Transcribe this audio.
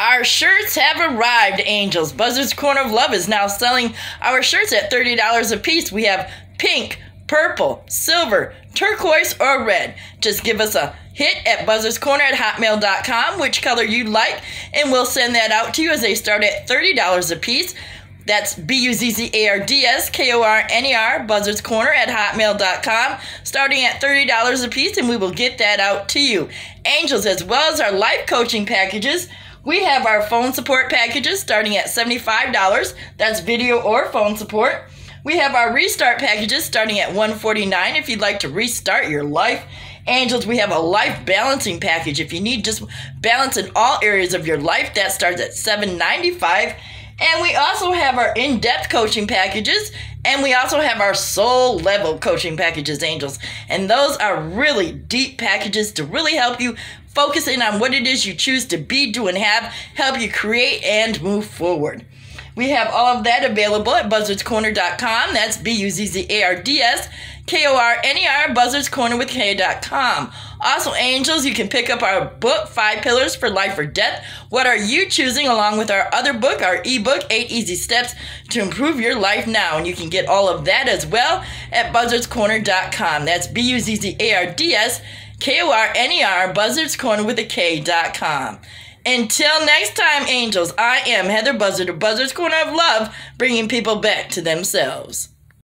Our shirts have arrived, angels. Buzzardskorner of Love is now selling our shirts at $30 a piece. We have pink, purple, silver, turquoise, or red. Just give us a hit at buzzardskorner at hotmail.com, which color you'd like, and we'll send that out to you as they start at $30 a piece. That's B U Z Z A R D S K O R N E R, Buzzardskorner at hotmail.com, starting at $30 a piece, and we will get that out to you. Angels, as well as our life coaching packages. We have our phone support packages starting at $75. That's video or phone support. We have our restart packages starting at 149 if you'd like to restart your life. Angels, we have a life balancing package. If you need just balance in all areas of your life, that starts at 795. And we also have our in depth coaching packages, and we also have our soul level coaching packages, angels. And those are really deep packages to really help you focus in on what it is you choose to be, do, and have, help you create and move forward. We have all of that available at buzzardskorner.com. That's B U Z Z A R D S K O R N E R, buzzardskorner with K.com. Also, angels, you can pick up our book, Five Pillars for Life or Death. What are you choosing, along with our other book, our ebook, Eight Easy Steps to Improve Your Life Now? And you can get all of that as well at buzzardskorner.com. That's B U Z Z A R D S K O R N E R, buzzardskorner with a K.com. Until next time, angels, I am Heather Buzzard of Buzzardskorner of Love, bringing people back to themselves.